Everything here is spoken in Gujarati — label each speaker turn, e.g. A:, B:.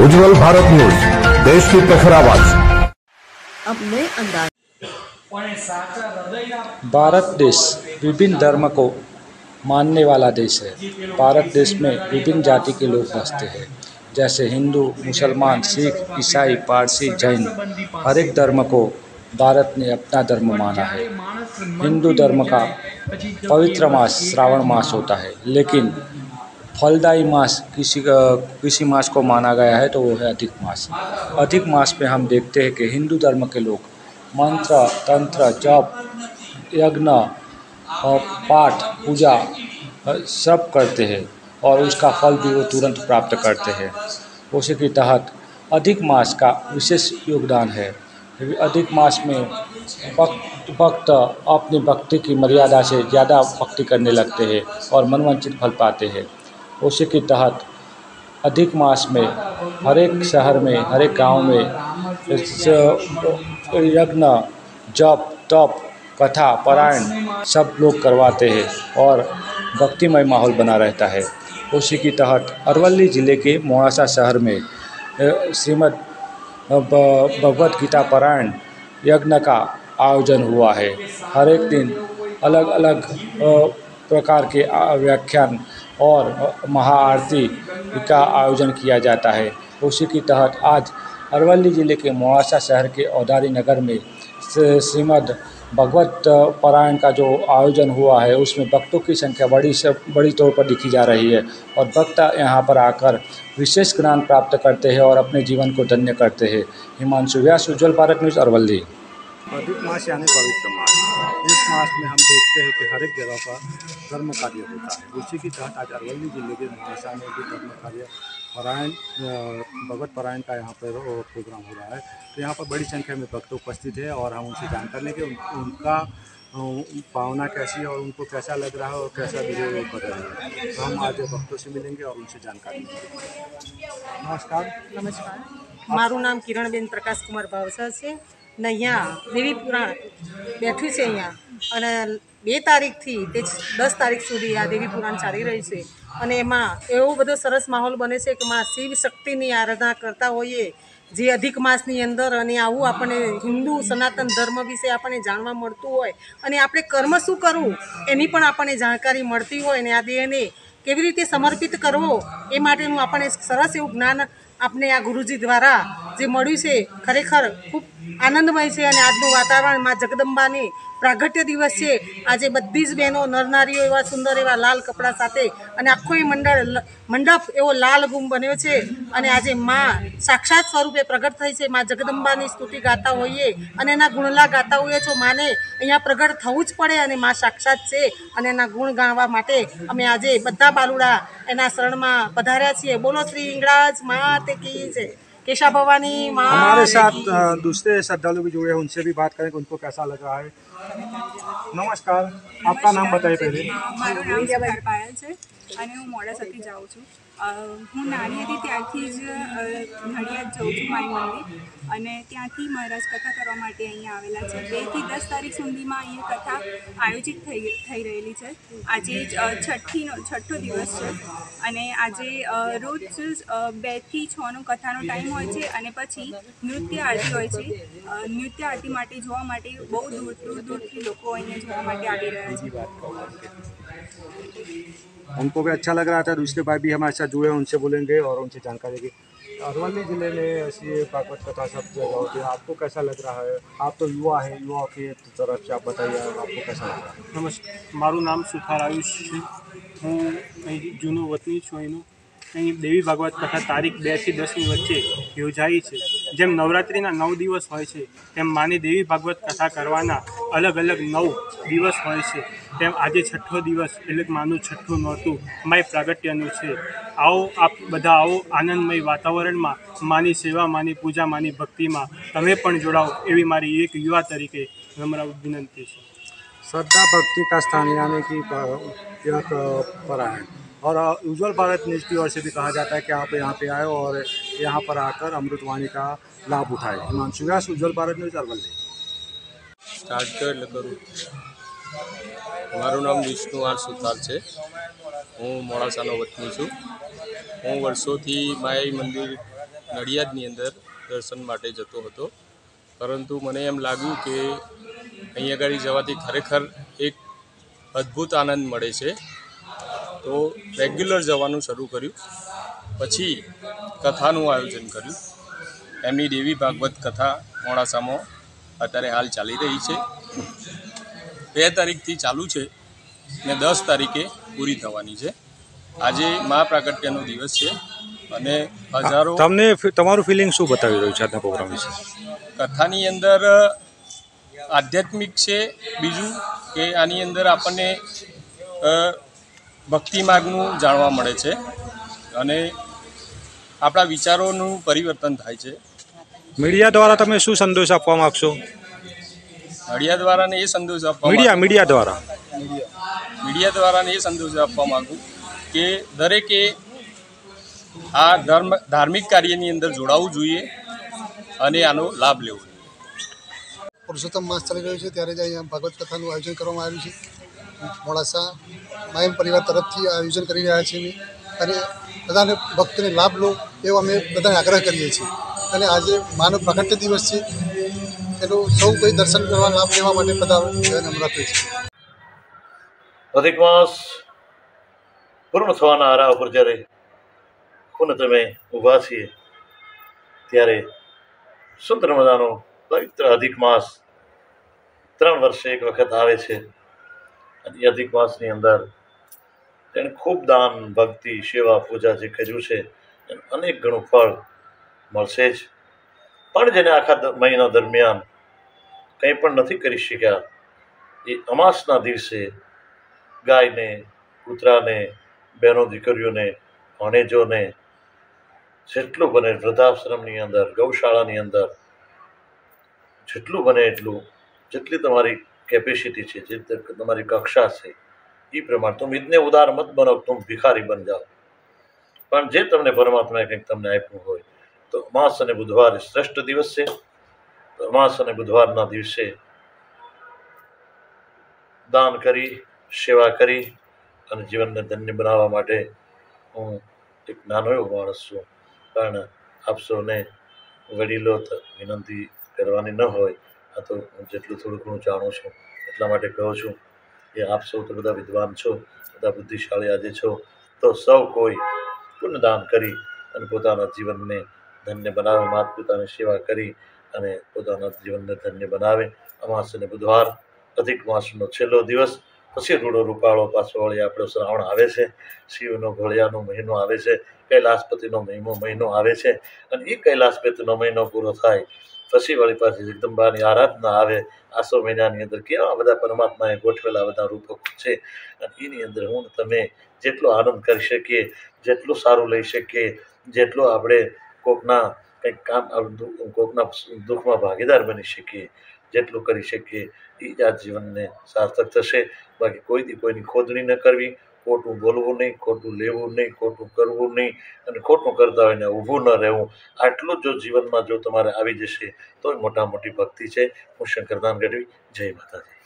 A: उज्जवल भारत न्यूज़ देश की प्रखर आवाज़।
B: अब नए अंदाज।
C: भारत देश विभिन्न धर्म को मानने वाला देश है। भारत देश में विभिन्न जाति के लोग बसते हैं। जैसे हिंदू मुसलमान सिख ईसाई पारसी जैन हर एक धर्म को भारत ने अपना धर्म माना है। हिंदू धर्म का पवित्र मास श्रावण मास होता है लेकिन फलदायी मास किसी का, किसी मास को माना गया है तो वो है अधिक मास। अधिक मास में हम देखते हैं कि हिंदू धर्म के लोग मंत्र, तंत्र, जप, यज्ञ पाठ, पूजा सब करते हैं और उसका फल भी वो तुरंत प्राप्त करते हैं। उसी के तहत अधिक मास का विशेष योगदान है। अधिक मास में भक्त भक्त अपनी भक्ति की मर्यादा से ज़्यादा भक्ति करने लगते हैं और मनवांचित फल पाते हैं। उसी के तहत अधिक मास में हर एक शहर में, हर एक गाँव में यज्ञ, जप, तप, कथा, पारायण सब लोग करवाते हैं और भक्तिमय माहौल बना रहता है। उसी के तहत अरवली ज़िले के मोहासा शहर में श्रीमद् भगवत गीता पारायण यज्ञ का आयोजन हुआ है। हर एक दिन अलग अलग प्रकार के व्याख्यान और महाआरती का आयोजन किया जाता है। उसी के तहत आज अरवली ज़िले के मोहासा शहर के औदारी नगर में श्री- श्रीमद् भगवत पारायण का जो आयोजन हुआ है, उसमें भक्तों की संख्या बड़ी से बड़ी तौर पर दिखी जा रही है और भक्त यहाँ पर आकर विशेष ज्ञान प्राप्त करते हैं और अपने जीवन को धन्य करते हैं। हिमांशु व्यास, उज्जवल भारत न्यूज़ अरवली
D: मास। इस मास में हम देखते हैं कि हर एक जगह पर धर्म कार्य होता है उसी के तहत आज अरवली जिले के महासा में भी धर्म कार्य पारायण अ, भगवत पारायण का यहाँ पर वो प्रोग्राम हो रहा है तो यहाँ पर बड़ी संख्या में भक्त उपस्थित है और हम उनसे जानकारी लेंगे उन, उनका अ, भावना कैसी है और उनको कैसा लग रहा है और कैसा बिहेव वो कर रहे हैं तो हम आज भक्तों से मिलेंगे और उनसे जानकारी लेंगे नमस्कार
E: નમસ્કાર મારું નામ કિરણબેન પ્રકાશકુમાર ભાવસર છે ને અહીંયા દેવી પુરાણ બેઠું છે અહીંયા. અને બે તારીખથી તે દસ તારીખ સુધી આ દેવી પુરાણ ચાલી રહી છે. અને એમાં એવો બધો સરસ માહોલ બને છે કે માં શિવ શક્તિની આરાધના કરતા હોઈએ જે અધિક માસની અંદર અને આવું આપણને હિન્દુ સનાતન ધર્મ વિશે આપણને જાણવા મળતું હોય. અને આપણે કર્મ શું કરવું એની પણ આપણને જાણકારી મળતી હોય ને આ દેહને કેવી રીતે સમર્પિત કરવો એ માટેનું આપણને સરસ એવું જ્ઞાન આપને આ ગુરુજી દ્વારા જે મળ્યું છે, ખરેખર ખૂબ આનંદમય છે અને આજનું વાતાવરણમાં જગદંબાની પ્રાગટ્ય દિવસ છે. આજે બધી જ બહેનો, નરનારીઓ એવા સુંદર એવા લાલ કપડાં સાથે અને આખો એ મંડળ, મંડપ એવો લાલ ગુમ બન્યો છે અને આજે માં સાક્ષાત સ્વરૂપે પ્રગટ થઈ છે. માં જગદંબાની સ્તુતિ ગાતા હોઈએ અને એના ગુણલા ગાતા હોઈએ છો, માને અહીંયા પ્રગટ થવું જ પડે અને માં સાક્ષાત છે અને એના ગુણ ગાવા માટે અમે આજે બધા બાલુડા એના શરણમાં પધાર્યા છીએ. બોલો શ્રી હિંગળાજ માત કી છે केशा भवानी माँ
D: हमारे साथ
E: की
D: अ, दूसरे श्रद्धालु भी जुड़े हैं उनसे भी बात करेंगे उनको कैसा लग रहा है नमस्कार आपका नाम बताइए पहले
F: મારું નામ સુધાર પાયલ છે અને હું મોડાસાથી જાઉં છું અ, હું નાની હતી ત્યારથી જ નડિયાદ જાઉં છું માઈ મંદિર અને ત્યાંથી મહારાજ કથા કરવા માટે અહીંયા આવેલા છે. બેથી દસ તારીખ સુધીમાં અહીંયા કથા આયોજિત થઈ થઈ રહેલી છે. આજે છઠ્ઠીનો, છઠ્ઠો દિવસ છે. અને આજે રોજ બેથી છનો કથાનો ટાઈમ હોય છે અને પછી નૃત્ય આરતી હોય છે. નૃત્ય આરતી માટે જોવા માટે બહુ દૂર દૂર, દૂરથી લોકો અહીંયા જોવા માટે આવી રહ્યા છે.
D: उनको भी अच्छा लग रहा था दूसरे भाई भी हमारे साथ जुड़े हैं उनसे बोलेंगे और उनसे जानकारी देंगे अरवली ज़िले में ऐसी भागवत कथा सब जगह होती है आपको कैसा लग रहा है आप तो युवा है युवा की तरफ से आप बताइए आपको कैसा लग रहा है
G: નમસ્કાર મારું નામ સુથાર આયુષ છે હું અહીં જૂનો વતની છું અહીંનો અહીં દેવી ભાગવત કથા તારીખ બેથી દસની વચ્ચે યોજાઈ છે જેમ નવરાત્રિના નવ દિવસ હોય છે તેમ માની દેવી ભાગવત કથા કરવાના અલગ અલગ નવ દિવસ હોય છે તેમ આજે છઠ્ઠો દિવસ એટલે કે માનું છઠ્ઠું નોરતું માય પ્રાગટ્યનું છે આવો આપ બધા આવો આનંદમય વાતાવરણમાં માની સેવા માની પૂજા માની ભક્તિમાં તમે પણ જોડાઓ એવી મારી એક યુવા તરીકે નમ્ર વિનંતી છે
D: श्रद्धा भक्ति का स्थान यानी कि प- यह क- परायण और अ, उज्जवल भारत न्यूज़ की ओर से भी कहा जाता है कि आप यहाँ पे आए और यहाँ पर आकर अमृतवाणी का लाभ उठाए हिमांशु व्यास उज्जवल भारत न्यूज़ अरवली
H: સ્ટાર્ટ કર એટલે કરું મારું નામ વિષ્ણુ આર સુથાર છે હું મોડાસાનો વતની છું હું વર્ષોથી માઈ મંદિર નડિયાદની અંદર દર્શન માટે જતો હતો પરંતુ મને એમ લાગ્યું કે અહીં આગળ જવાથી ખરેખર એક અદ્ભુત આનંદ મળે છે તો રેગ્યુલર જવાનું શરૂ કર્યું. પછી કથાનું આયોજન કર્યું. એમની દેવી ભાગવત કથા મોડાસામાં અત્યારે હાલ ચાલી રહી છે. બે તારીખથી ચાલુ છે ને દસ તારીખે પૂરી થવાની છે. આજે મા પ્રાગટ્યનો દિવસ છે અને હજારો
D: તમને તમારું ફિલિંગ શું બતાવી રહ્યું છે આજના પ્રોગ્રામ વિશે?
H: કથાની અંદર આધ્યાત્મિક છે બીજું કે આની અંદર આપણને ભક્તિ માર્ગનું જાણવા મળે છે અને આપણા વિચારોનું પરિવર્તન થાય છે.
D: મીડિયા દ્વારા તમે શું સંદેશ આપવા માગશો?
H: મીડિયા દ્વારા એ સંદેશ આપવા
D: મીડિયા મીડિયા દ્વારા.
H: મીડિયા દ્વારાને એ સંદેશ આપવા માગું કે દરેકે આ ધર્મ ધાર્મિક કાર્યની અંદર જોડાવવું જોઈએ અને આનો લાભ લેવો જોઈએ.
I: પુરુષોત્તમ માસ ચાલી રહ્યો છે ત્યારે જ અહીંયા ભાગવત કથાનું આયોજન કરવામાં આવ્યું છે. મોડાસા માયમ પરિવાર તરફથી આયોજન કરી રહ્યા છીએ અને બધાને ભક્તને લાભ લો એવો અમે બધાને આગ્રહ કરીએ છીએ. અને આજે માનવ પ્રાગટ્ય દિવસ છે. એનું સૌ કોઈ દર્શન કરવા લાભ લેવા માટે બધા બધાને છે.
J: અધિક માસ પૂર્ણ થવાના આરા ઉપર જ્યારે પુનઃ તમે ઊભા છીએ, ત્યારે સુંદર મજાનો પવિત્ર અધિક માસ ત્રણ વર્ષે એક વખત આવે છે. અધિક માસની અંદર તેણે ખૂબ દાન, ભક્તિ, સેવા, પૂજા જે કર્યું છે, એને અનેક ગણું ફળ મળશે જ. પણ જેને આખા મહિના દરમિયાન કંઈ પણ નથી કરી શક્યા, એ અમાસના દિવસે ગાયને, કૂતરાને, બહેનો દીકરીઓને, ભણેજોને, જેટલું બને વૃદ્ધાશ્રમની અંદર, ગૌશાળાની અંદર, જેટલું બને એટલું, જેટલી તમારી કેપેસિટી છે, જે તમારી કક્ષા છે, એ પ્રમાણે તમે ઇતને ઉદાર મત બનો કે ભિખારી બન જાઓ. પણ જે તમને પરમાત્માએ કંઈક તમને આપ્યું હોય, તો અમાસ અને બુધવાર શ્રેષ્ઠ દિવસ છે. તો અને બુધવારના દિવસે દાન કરી, સેવા કરી અને જીવનને ધન્ય બનાવવા માટે હું એક નાનો એવો માણસ છું. પણ આપ સૌને વડીલો, વિનંતી કરવાની ન હોય. આ તો હું જેટલું થોડું ઘણું જાણું છું, એટલા માટે કહું છું કે આપ સૌ તો બધા વિદ્વાન છો, બધા બુદ્ધિશાળી આજે છો. તો સૌ કોઈ પુણ્યદાન કરી અને પોતાના જીવનને ધન્ય બનાવે માત પિતાની સેવા કરી અને પોતાના જીવનને ધન્ય બનાવે. અમાસ અને બુધવાર, અધિક માસનો છેલ્લો દિવસ. પછી રૂડો રૂપાળો પાછો વળી આપણો શ્રાવણ આવે છે, શિવનો ઘોળિયાનો મહિનો આવે છે, કૈલાસપતિનો મહિનો મહિનો આવે છે અને એ કૈલાસપતિનો મહિનો પૂરો થાય પછી વળી પાછી જગદંબાની આરાધના આવે, આસો મહિનાની અંદર કેવા બધા પરમાત્માએ ગોઠવેલા બધા રૂપો છે. અને એની અંદર હું તમે જેટલો આનંદ કરી શકીએ, જેટલું સારું લઈ શકીએ, જેટલો આપણે કોકના કંઈક કામ, કોકના દુઃખમાં ભાગીદાર બની શકીએ, જેટલું કરી શકીએ એ જ આ જીવનને સાર્થક થશે. બાકી કોઈથી કોઈની ખોદણી ન કરવી. ખોટું બોલવું નહીં, ખોટું લેવું નહીં, ખોટું કરવું નહીં અને ખોટું કરતા હોય ને ઊભું ન રહેવું. આટલું જ જીવનમાં જો તમારે આવી જશે તો મોટા મોટી ભક્તિ છે. હું શંકરદાન ગઢવી, જય માતાજી.